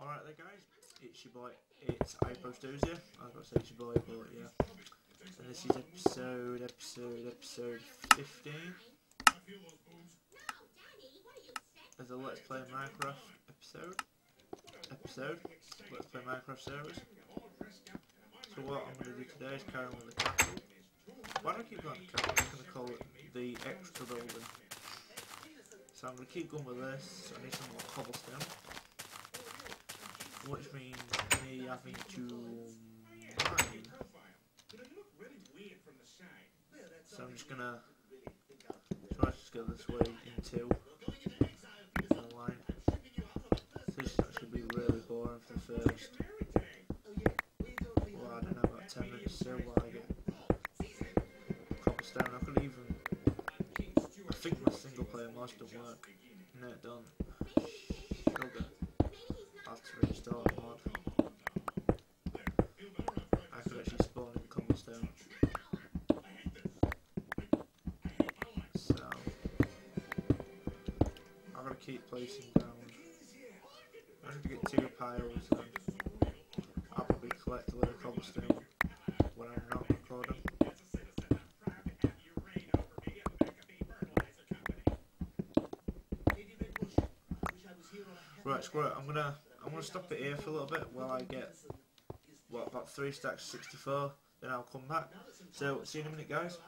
Alright there guys, it's your boy, it's iProStozia. I was about to say it's your boy, but yeah. And this is episode, episode, episode 15 of the Let's Play Minecraft episode. Episode, Let's Play Minecraft series. So what I'm going to do today is carry on with the castle. Why do I keep going castle? I'm going to call it the extra building. So I'm going to keep going with this. I need some more cobblestone which means me having to mine. So I'm just gonna try to go this way into the line. This is actually be really boring for the first, well I don't know, about 10 minutes so while I get cobblestone. I could even, I think my single player mods don't work. No, it don't. Keep placing down. I'm gonna get two piles and I'll probably collect a little cobblestone when I'm not recording. Right, it. I'm gonna I'm gonna stop it here for a little bit while I get what about three stacks of 64. Then I'll come back. So see you in a minute, guys.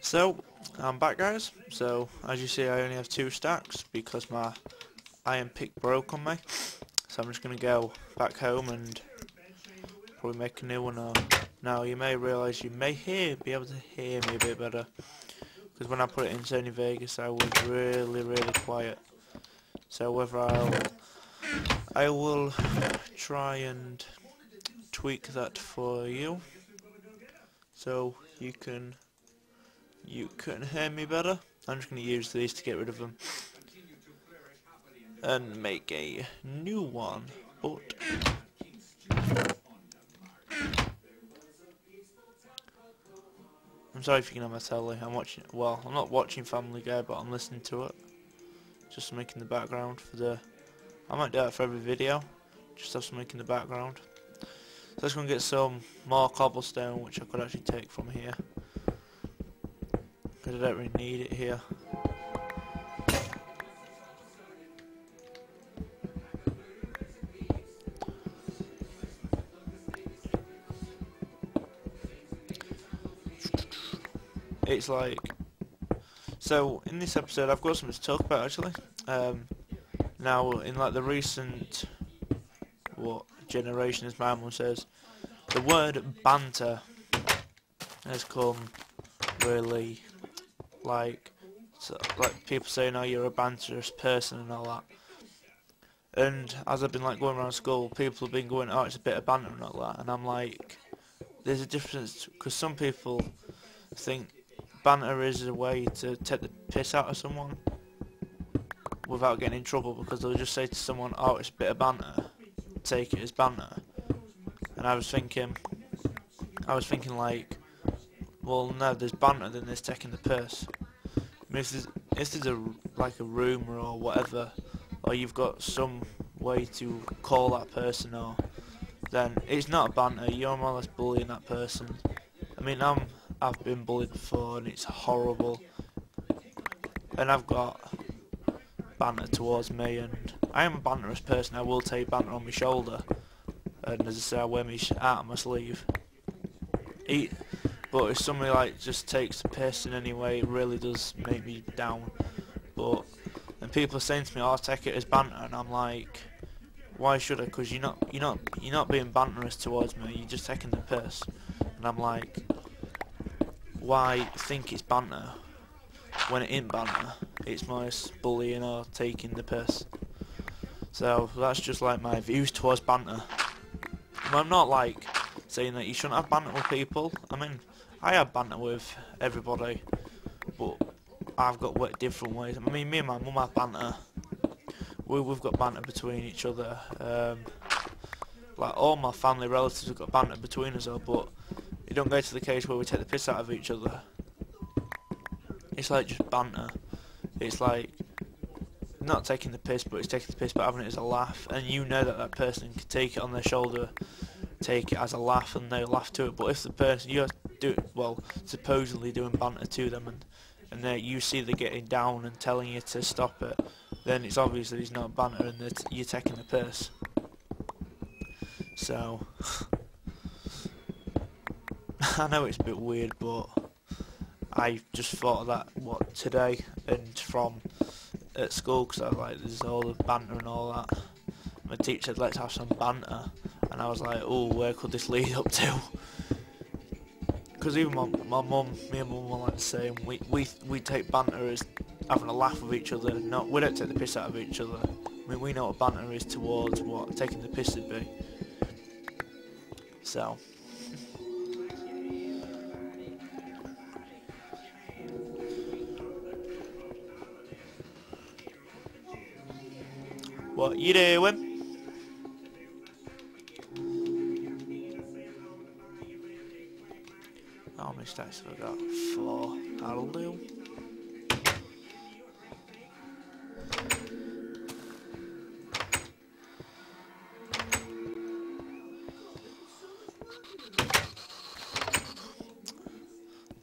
So I'm back, guys. So as you see, I only have two stacks because my iron pick broke on me. So I'm just gonna go back home and probably make a new one. Or now you may realise you may hear be able to hear me a bit better because when I put it in Sony Vegas, I was really really quiet. So whether I'll I will try and tweak that for you so you can you can hear me better. I'm just going to use these to get rid of them. And make a new one. But I'm sorry if you can have my telly. I'm watching well I'm not watching Family Guy but I'm listening to it. Just making the background for the I might do that for every video. Just have some in the background. So let's go and get some more cobblestone which I could actually take from here because I don't really need it here. It's like so in this episode I've got something to talk about actually. Um, now in like the recent what generation as my mum says the word banter has come really like so, like people saying oh you're a banterous person and all that and as I've been like going around school people have been going oh it's a bit of banter and all that and I'm like there's a difference because some people think banter is a way to take the piss out of someone without getting in trouble because they'll just say to someone, oh, it's a bit of banter, take it as banter. And I was thinking, I was thinking like, well, no, there's banter, then there's taking the piss. I mean, if there's, if a, like a rumour or whatever, or you've got some way to call that person or, then it's not banter, you're more or less bullying that person. I mean, I'm I've been bullied before and it's horrible. And I've got banter towards me and I am a banterous person, I will take banter on my shoulder. And as I say, I wear my out of my sleeve. Eat, but if somebody like just takes the piss in any way, it really does make me down. But and people are saying to me, "Oh, I'll take it as banter," and I'm like, "Why should I? Because you're not, you're not, you're not being banterous towards me. You're just taking the piss." And I'm like, why think it's banter when it ain't banter. It's more bullying or taking the piss. So that's just like my views towards banter. I'm not like saying that you shouldn't have banter with people. I mean, I have banter with everybody, but I've got work different ways. I mean, me and my mum have banter. We, we've got banter between each other. Um, like all my family relatives have got banter between us but it don't go to the case where we take the piss out of each other. It's like just banter. It's like not taking the piss, but it's taking the piss, but having it as a laugh, and you know that that person can take it on their shoulder, take it as a laugh, and they laugh to it. But if the person you're do well, supposedly doing banter to them, and and they, you see they're getting down and telling you to stop it, then it's obvious that he's not banter and that you're taking the piss. So I know it's a bit weird, but I just thought of that what today and from at school because I was like, there's all the banter and all that. My teacher said, let's have some banter, and I was like, oh, where could this lead up to? Because even my my mum, me and mum were like the same. We we we take banter as having a laugh with each other. Not we don't take the piss out of each other. I mean, we know what banter is towards what taking the piss would be. So. What you doing? Many stacks have got? Four. That'll do.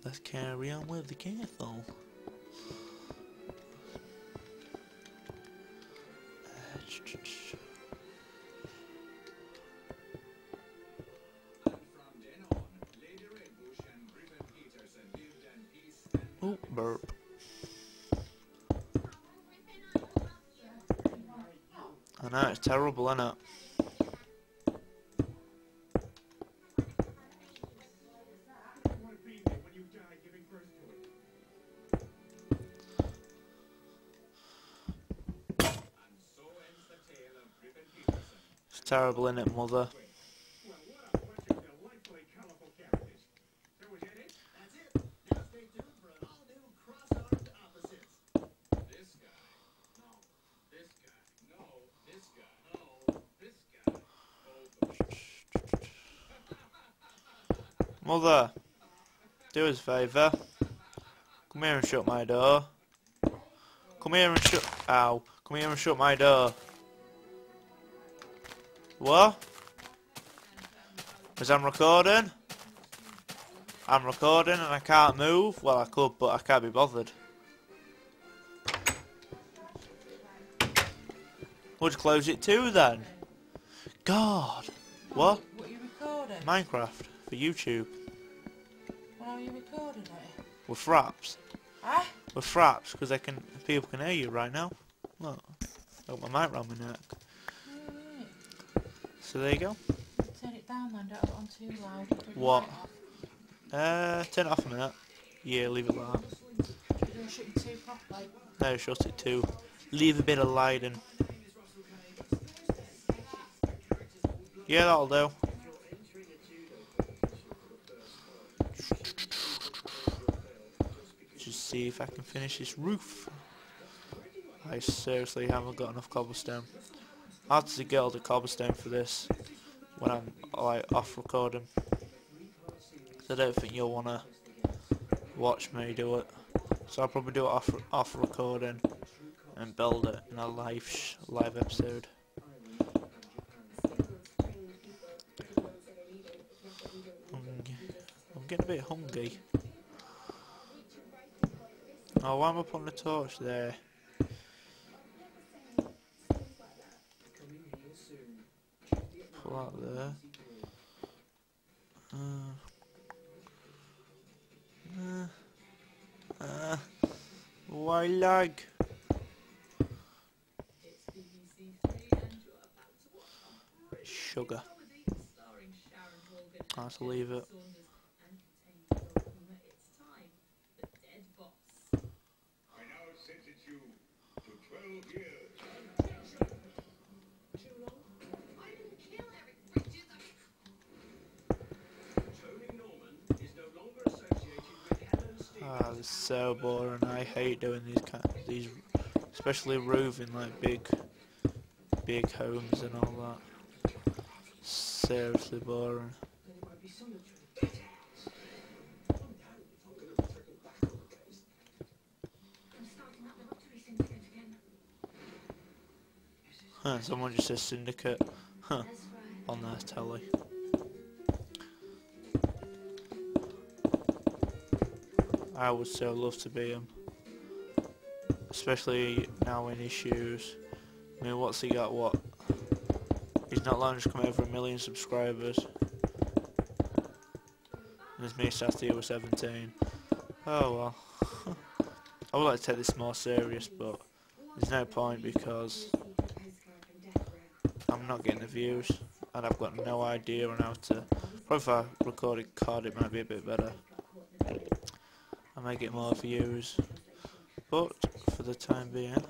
Let's carry on with the castle. Oh, terrible, isn't it? It's terrible, isn't it, mother? Mother, do us a favour. Come here and shut my door. Come here and shut. Ow. Come here and shut my door. What? Because I'm recording? I'm recording and I can't move? Well, I could, but I can't be bothered. Would you close it too then? God. What? What are you recording? Minecraft for YouTube. Why are you recording it? With fraps. Huh? With fraps, because they can people can hear you right now. Look. Got my mic round my neck. So there you go. Turn it down then, don't on too loud. What? Uh, turn it off a minute. Yeah, leave it like that. You're shooting too properly. No, shut it too. Leave a bit of light in. Yeah, that'll do. Just see if I can finish this roof. I seriously haven't got enough cobblestone. I to get all the cobblestone for this when I'm like off recording. I don't think you'll wanna watch me do it. So I'll probably do it off off recording and build it in a live live episode. I'm getting a bit hungry. Oh, why am I putting the torch there? Put that there. Uh, uh, uh, why lag? Sugar. I have to leave it. I now sentence you to 12 years. Ah, this is so boring. I hate doing these kind, these, especially roofing like big, big homes and all that. Seriously boring. Someone just says syndicate. Huh, on their telly. I would so love to be him. Especially now in his shoes. I mean, what's he got? What? He's not long just come over a million subscribers. And his mate starts the over 17. Oh well. I would like to take this more serious, but there's no point because not getting the views, and I've got no idea on how to. Probably if I recorded card, it might be a bit better. I might get more views, but for the time being,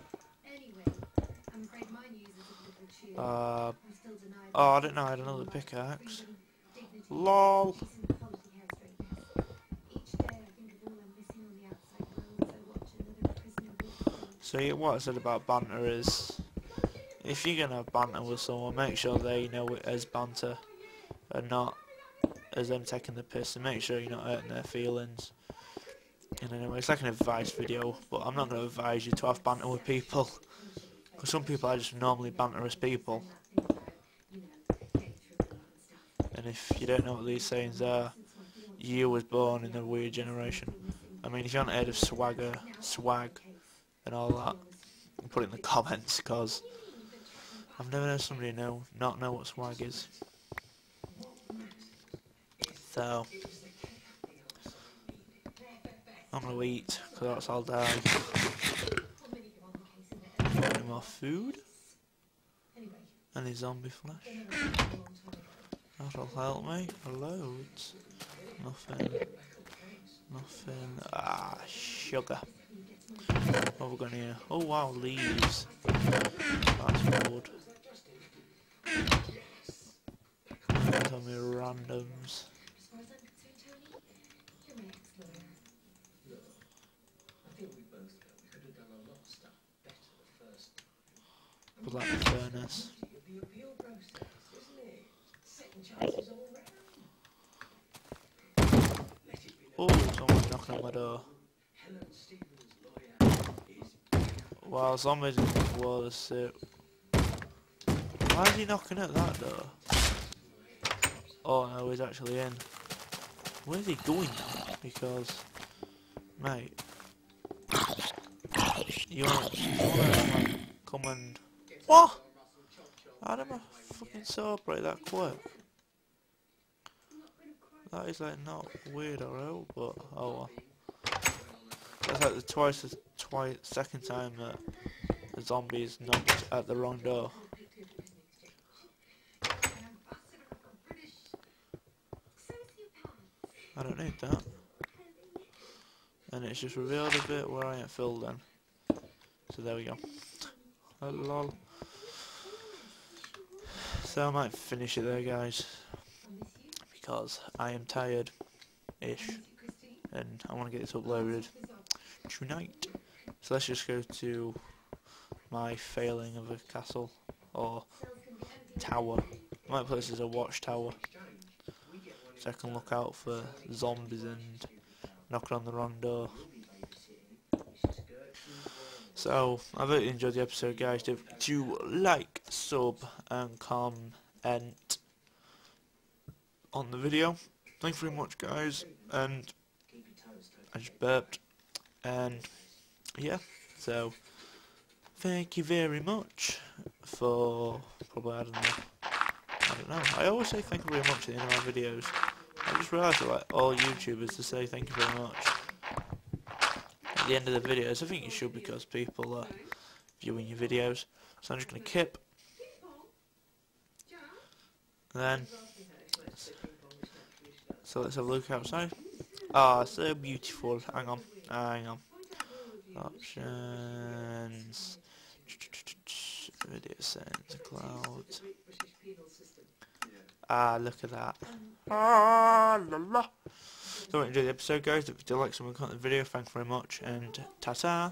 uh, oh, I didn't know I had another pickaxe. LOL. So yeah, what I said about banter is, if you're gonna banter with someone, make sure they know it as banter, and not as them taking the piss, and make sure you're not hurting their feelings. And anyway, it's like an advice video, but I'm not gonna advise you to have banter with people, because some people are just normally banterous people. And if you don't know what these sayings are, you was born in the weird generation. I mean, if you haven't heard of swagger, swag, and all that, put it in the comments, because I've never heard somebody know not know what swag is. So, I'm gonna eat, because else I'll die. Any more food? Any zombie flesh? That'll help me. Loads. Nothing. Nothing. Ah, sugar. What have we got here? Oh wow, leaves. That's good. Tell me randoms. Black furnace. Oh, someone's knocking on my door. Wow, zombies in the wall suit. Why is he knocking at that door? Oh no, he's actually in. Where's he going now? Because, mate, you wanna like, come and what? How did my fucking saw break that quick? That is like not weird or out, but oh well. That's like the twice, twice, second time that the zombies knocked at the wrong door. I don't need that. And it's just revealed a bit where I ain't filled in. So there we go. Oh, lol. So I might finish it there guys. Because I am tired-ish. And I want to get this uploaded tonight. So let's just go to my failing of a castle. Or tower. My place is a watchtower. So I can look out for zombies and knocking on the wrong door. So, I hope you enjoyed the episode guys. Don't forget like, sub and comment on the video. Thanks very much guys and I just burped and yeah so thank you very much for probably I don't know I don't know. I always say thank you very much at the end of my videos. I just realised that like all YouTubers to say thank you very much at the end of the videos. I think you should because people are viewing your videos. So I'm just going to kip and then so let's have a look outside. Ah, so beautiful. Hang on, hang on. Options. Video sends cloud. Ah, look at that. Ah, la la. So enjoy the episode, guys. If you do like some of the video, thank you very much, and ta-ta.